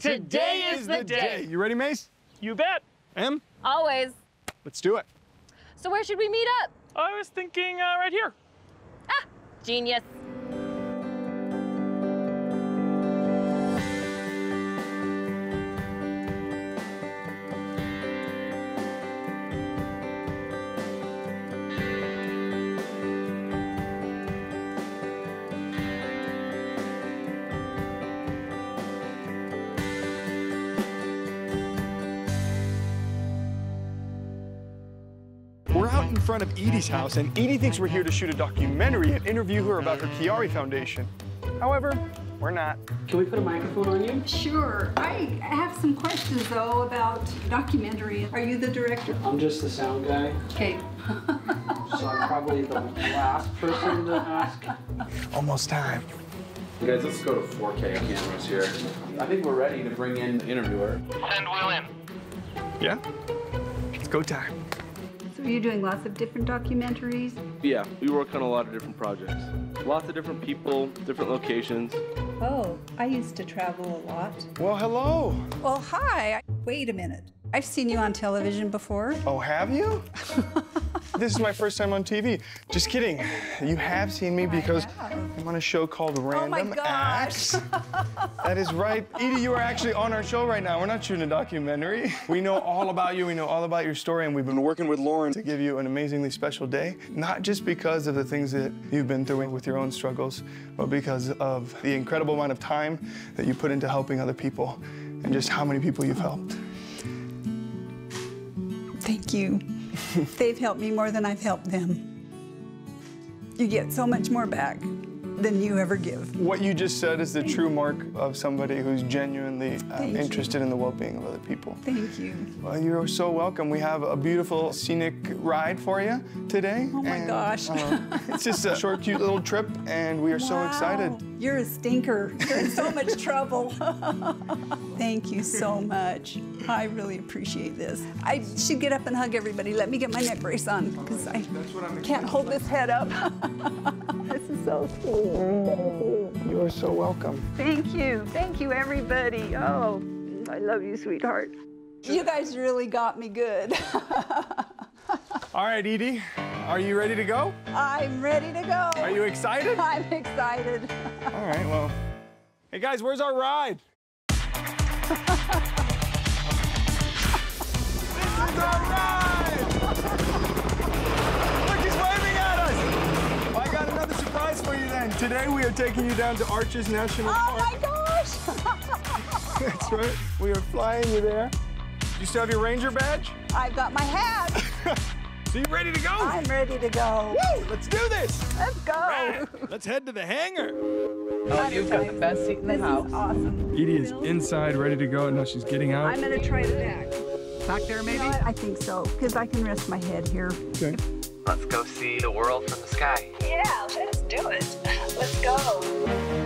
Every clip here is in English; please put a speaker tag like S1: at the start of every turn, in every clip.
S1: Today is the day.
S2: You ready, Mace?
S1: You bet.
S2: Em?
S3: Always.
S2: Let's do it.
S3: So where should we meet up?
S1: I was thinking uh, right here.
S3: Ah, genius.
S2: Front of Edie's house, and Edie thinks we're here to shoot a documentary and interview her about her Chiari Foundation. However, we're not.
S4: Can we put a microphone on you?
S5: Sure. I have some questions, though, about documentary. Are you the director?
S4: I'm just the sound guy,
S5: Okay.
S4: so I'm probably the last person to ask.
S2: Almost time.
S6: Guys, let's go to 4K cameras here. I think we're ready to bring in the interviewer.
S1: Send Will in.
S2: Yeah? It's go time.
S5: So you're doing lots of different documentaries?
S6: Yeah, we work on a lot of different projects. Lots of different people, different locations.
S7: Oh, I used to travel a lot.
S2: Well, hello.
S7: Well, hi. Wait a minute. I've seen you on television before.
S2: Oh, have you? this is my first time on TV. Just kidding. You have seen me because. I'm on a show called
S7: Oh
S2: Random
S7: gosh.
S2: Acts. that is right. Edie, you are actually on our show right now. We're not shooting a documentary. We know all about you. We know all about your story, and we've been working with Lauren to give you an amazingly special day, not just because of the things that you've been through with your own struggles, but because of the incredible amount of time that you put into helping other people and just how many people you've helped.
S7: Thank you. They've helped me more than I've helped them. You get so much more back than you ever give.
S2: What you just said is the true mark of somebody who's genuinely uh,
S7: Thank you.
S2: interested in the well-being of other people.
S7: Thank you.
S2: Well, you're so welcome. We have a beautiful scenic ride for you today.
S7: Oh my
S2: and,
S7: gosh.
S2: uh, it's just a short, cute little trip, and we are so excited.
S7: You're a stinker. You're in so much trouble. Thank you so much. I really appreciate this. I should get up and hug everybody. Let me get my neck brace on because I can't hold this head up. this is so sweet.
S2: You are so welcome.
S7: Thank you. Thank you, everybody. Oh, I love you, sweetheart. You guys really got me good.
S2: All right, Edie, are you ready to go?
S7: I'm ready to go.
S2: Are you excited?
S7: I'm excited.
S2: All right, well. Hey, guys, where's our ride? this is our ride! Look, he's waving at us! Well, I got another surprise for you then. Today we are taking you down to Arches National
S7: Oh
S2: Park.
S7: my gosh!
S2: That's right. We are flying you there. Do you still have your ranger badge?
S7: I've got my hat.
S2: So you ready to go?
S7: I'm ready to go.
S2: Woo! Let's do this.
S7: Let's go.
S2: Let's head to the hangar.
S4: Oh, you've got the best seat in the
S7: This
S4: house.
S7: is awesome.
S2: Edie is inside, ready to go. Now she's getting out.
S7: I'm gonna try the back.
S4: Back there,
S7: You know what? I think so, because I can rest my head here.
S2: Okay.
S8: Let's go see the world from the sky.
S7: Yeah, let's do it. Let's go.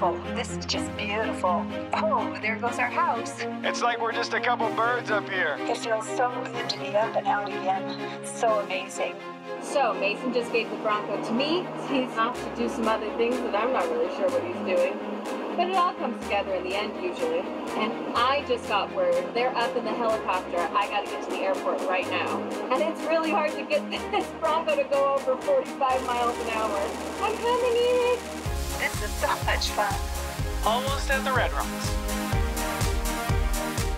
S7: Beautiful. This is just beautiful. Oh, there goes our house.
S2: It's like we're just a couple birds up here.
S7: It feels so good to be up and out again. So amazing.
S3: So Mason just gave the Bronco to me. He's off to do some other things that I'm not really sure what he's doing. But it all comes together in the end usually. And I just got word they're up in the helicopter. I gotta get to the airport right now. And it's really hard to get this Bronco to go over 45 miles an hour. I'm coming in.
S7: This is so much fun.
S1: Almost at the Red Rocks.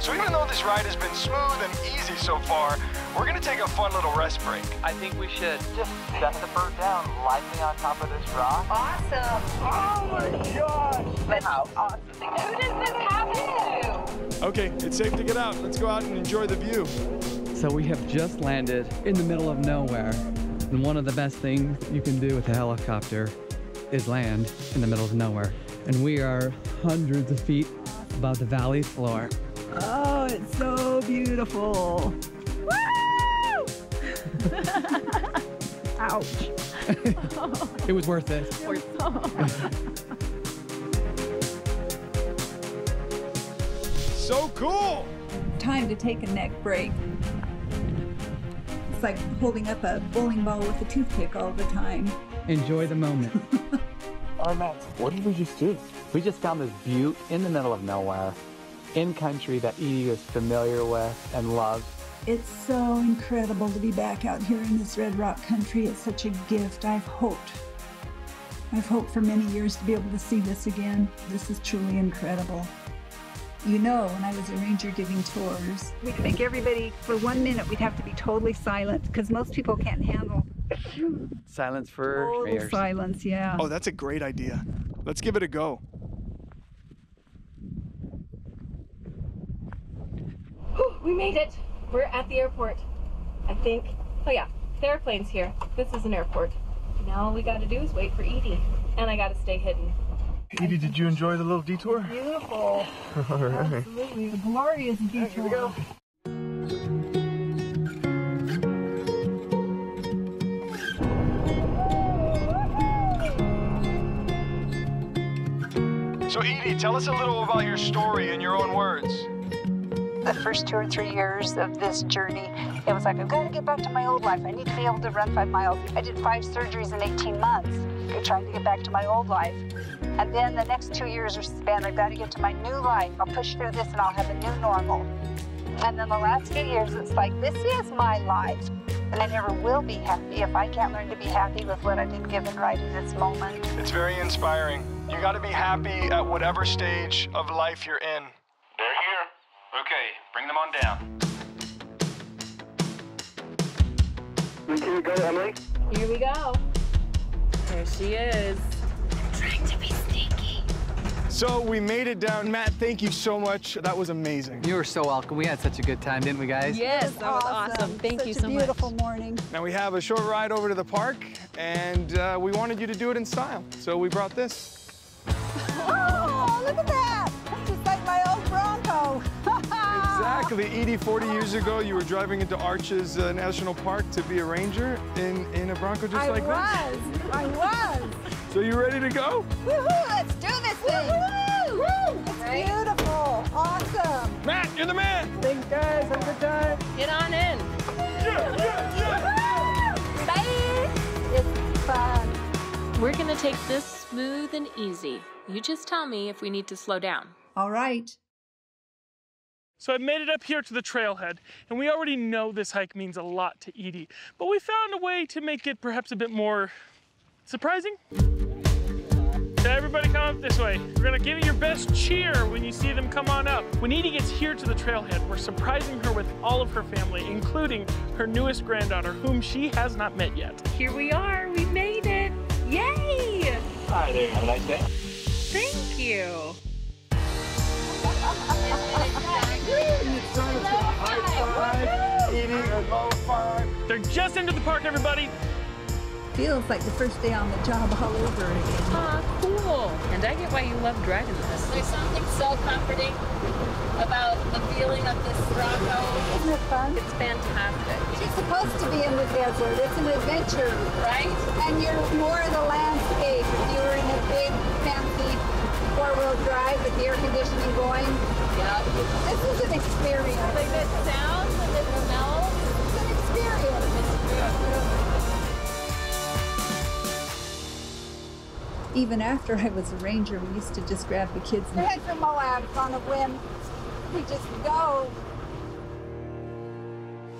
S2: So even though this ride has been smooth and easy so far, we're gonna take a fun little rest break.
S8: I think we should just set the bird down lightly on top of this rock.
S7: Awesome. Oh my gosh. But how awesome.
S3: Who does this happen to?
S2: Okay, it's safe to get out. Let's go out and enjoy the view.
S9: So we have just landed in the middle of nowhere. And one of the best things you can do with a helicopter is land in the middle of nowhere. And we are hundreds of feet above the valley floor.
S7: Oh, it's so beautiful. Woo! Ouch.
S9: It was worth it.
S2: So cool!
S7: Time to take a neck break. It's like holding up a bowling ball with a toothpick all the time.
S9: Enjoy the moment.
S8: What did we just do?
S9: We just found this butte in the middle of nowhere, in country that Edie is familiar with and loves.
S7: It's so incredible to be back out here in this Red Rock country. It's such a gift. I've hoped. I've hoped for many years to be able to see this again. This is truly incredible. You know, when I was a ranger giving tours, we'd make everybody, for one minute, we'd have to be totally silent because most people can't handle
S9: Silence for
S7: total
S9: prayers.
S7: silence. Yeah.
S2: Oh, that's a great idea. Let's give it a go.
S3: Whew, we made it. We're at the airport. I think. Oh yeah, the airplane's here. This is an airport. Now all we gotta do is wait for Edie. And I gotta stay hidden.
S2: Edie, did you enjoy the little detour?
S7: Beautiful.
S2: All right.
S7: Absolutely. A glorious detour.
S2: So, Edie, tell us a little about your story in your own words.
S10: The first two or three years of this journey, it was like, I've got to get back to my old life. I need to be able to run five miles. I did five surgeries in 18 months, trying to get back to my old life. And then the next two years are spent, I've got to get to my new life. I'll push through this and I'll have a new normal. And then the last few years, it's like, this is my life. And I never will be happy if I can't learn to be happy with what I've been given right in this moment.
S2: It's very inspiring. You got to be happy at whatever stage of life you're in.
S8: They're here. Okay, bring them on down.
S3: Here we go. Emily. Here we go.
S11: There she is.
S3: I'm Trying to be sneaky.
S2: So, we made it down. Matt, thank you so much. That was amazing.
S9: You were so welcome. We had such a good time, didn't we, guys?
S11: Yes, that was awesome. Thank
S7: Such
S11: you
S7: a
S11: so
S7: beautiful morning.
S2: Now, we have a short ride over to the park, and uh, we wanted you to do it in style. So, we brought this.
S7: Oh, look at that! Just like my old Bronco.
S2: Exactly. Edie, 40 years ago, you were driving into Arches uh, National Park to be a ranger in, in a Bronco just
S7: I
S2: like
S7: was. I was.
S2: this. So, you ready to go?
S7: Woohoo! Let's do this thing. Woo! It's beautiful. Awesome.
S2: Matt, you're the man.
S7: Thanks, guys. Have a good time.
S11: Get on in. Yeah, yeah, yeah.
S7: Bye. It's fun.
S11: We're gonna take this smooth and easy. You just tell me if we need to slow down.
S7: All right.
S1: So I made it up here to the trailhead, and we already know this hike means a lot to Edie, but we found a way to make it perhaps a bit more surprising. So everybody come up this way. We're gonna give it your best cheer when you see them come on up. When Edie gets here to the trailhead, we're surprising her with all of her family, including her newest granddaughter, whom she has not met yet.
S11: Here we are. We made it. Yay!
S8: Hi there. Have a nice day.
S11: Thank you.
S2: Edie, a low five.
S1: They're just into the park, everybody.
S7: Feels like the first day on the job all over again.
S11: Ah, cool. And I get why you love driving this.
S3: There's something so comforting about the feeling of this Bronco.
S7: Isn't it fun?
S11: It's fantastic.
S7: She's supposed to be in the desert. It's an adventure,
S3: Right?
S7: and you're more of the landscape. If you were in a big, fancy four-wheel drive with the air conditioning going,
S3: Yeah.
S7: this is an experience.
S3: The good sounds and the smells.
S7: It's an experience. Even after I was a ranger, we used to just grab the kids and head for Moab on a whim. We just go.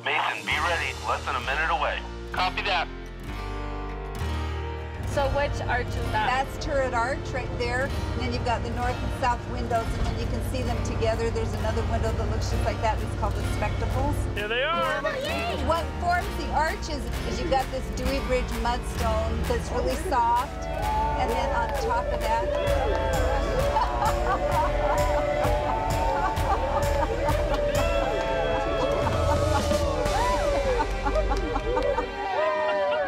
S8: Mason, be ready. Less than a minute away. Copy that.
S3: So which arch is that?
S7: That's Turret Arch right there. And then you've got the north and south windows, and then you can see them together. There's another window that looks just like that. It's called the Spectacles.
S1: Here they are.
S7: What forms the arches is you've got this Dewey Bridge mudstone that's really soft, and then on top of that.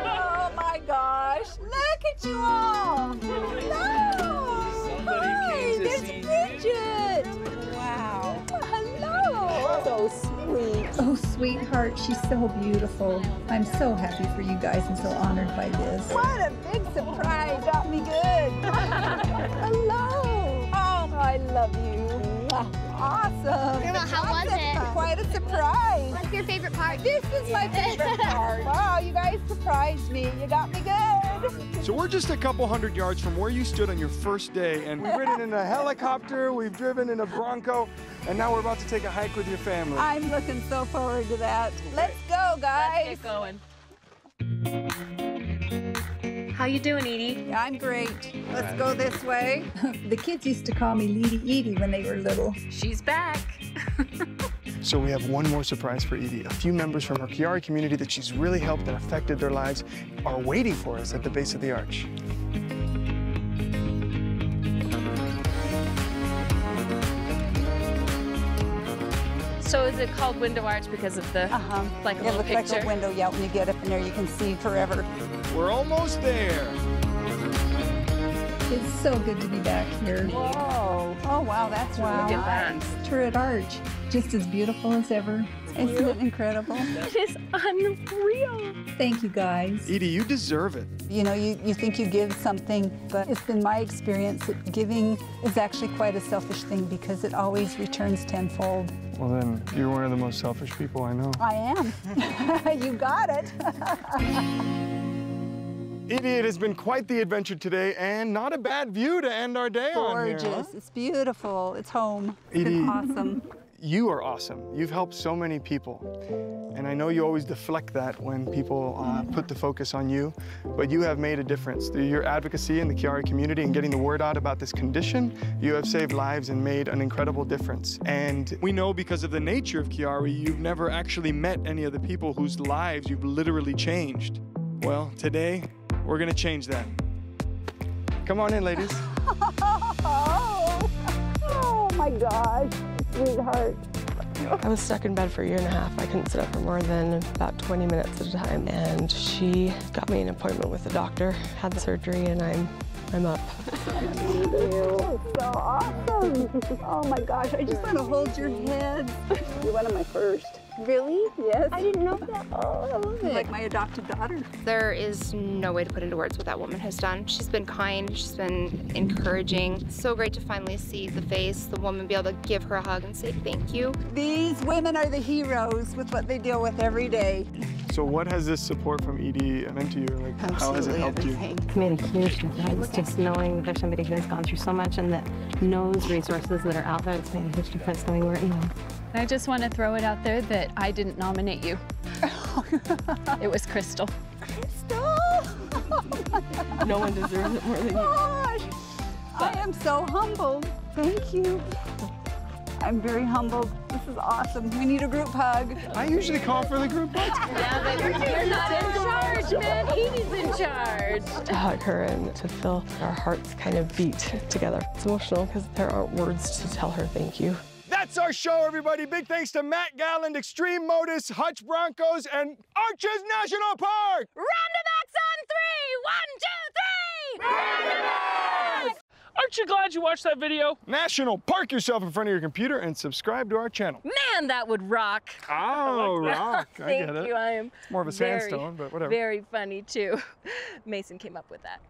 S7: oh my gosh! Look at you all! Hello!
S2: Somebody
S7: Hi,
S2: came
S7: there's Bridget! Wow! Hello! So sweet. Oh, sweetheart, she's so beautiful. I'm so happy for you guys and so honored by this. What a big surprise! Got me good. Oh, love you. Awesome.
S12: Grandma, how was
S7: That's
S12: it?
S7: Quite a surprise.
S12: What's your favorite part?
S7: This is my favorite part. Wow, you guys surprised me. You got me good.
S2: So we're just a couple hundred yards from where you stood on your first day, and we've ridden in a helicopter, we've driven in a Bronco, and now we're about to take a hike with your family.
S7: I'm looking so forward to that. Let's go, guys.
S11: Let's get going. How you doing, Edie?
S7: I'm great. Let's go this way.
S5: the kids used to call me Leedy Edie when they were little.
S11: She's back.
S2: So we have one more surprise for Edie. A few members from her Chiari community that she's really helped and affected their lives are waiting for us at the base of the arch.
S11: So is it called window arch because of the
S7: Uh-huh.
S11: like a
S7: It
S11: little
S7: looks like a window, yeah, when you get up in there, you can see forever.
S2: We're almost there.
S5: It's so good to be back here.
S7: Whoa. Oh, wow, that's
S11: Look
S7: really
S11: at that.
S7: nice.
S5: Turret Arch, just as beautiful as ever.
S7: Isn't it incredible?
S11: It is unreal.
S5: Thank you guys.
S2: Edie, you deserve it.
S7: You know, you, you think you give something, but it's been my experience that giving is actually quite a selfish thing because it always returns tenfold.
S2: Well then, you're one of the most selfish people I know.
S7: I am. you got it.
S2: Edie, it has been quite the adventure today, and not a bad view to end our day on.
S7: Gorgeous.
S2: huh?
S7: It's beautiful. It's home. It's
S2: Edie.
S7: been awesome.
S2: You are awesome. You've helped so many people. And I know you always deflect that when people uh, put the focus on you, but you have made a difference. Through your advocacy in the Chiari community and getting the word out about this condition, you have saved lives and made an incredible difference. And we know because of the nature of Chiari, you've never actually met any of the people whose lives you've literally changed. Well, today, we're gonna change that. Come on in, ladies.
S7: Oh, oh my gosh, sweetheart.
S13: I was stuck in bed for a year and a half. I couldn't sit up for more than about 20 minutes at a time. And she got me an appointment with the doctor, had the surgery, and I'm I'm up.
S7: You. So awesome. Oh my gosh, I just want to hold your head. You're one of my first.
S12: Really?
S7: Yes.
S12: I didn't know that. Oh, I love it.
S7: like my adopted daughter.
S14: There is no way to put into words what that woman has done. She's been kind, she's been encouraging. So great to finally see the face, the woman be able to give her a hug and say thank you.
S7: These women are the heroes with what they deal with every day.
S2: So what has this support from Edie meant to you? Like, how has it helped you?
S15: It's made a huge difference. Just knowing that there's somebody who has gone through so much and that knows resources that are out there, it's made a huge difference knowing where, you know.
S16: I just want to throw it out there that I didn't nominate you. it was Crystal.
S7: Crystal!
S13: No one deserves it more than you.
S7: Oh gosh, I am so humbled. Thank you. I'm very humbled. This is awesome. We need a group hug.
S2: I usually call for the group hug.
S11: Yeah, but you're not in charge, man. Edie's in charge.
S13: To hug her and to feel our hearts kind of beat together. It's emotional because there aren't words to tell her thank you.
S2: That's our show, everybody. Big thanks to Matt Galland, Extreme Modus, Hutch Broncos, and Arches National Park.
S11: Random Acts on three. One, two, three. Random Acts.
S1: Aren't you glad you watched that video?
S2: National, park yourself in front of your computer and subscribe to our channel.
S11: Man, that would rock.
S2: Oh, rock. I
S11: Thank
S2: get it.
S11: you. I am
S2: More of a
S11: very,
S2: sandstone, but whatever.
S11: Very funny too. Mason came up with that.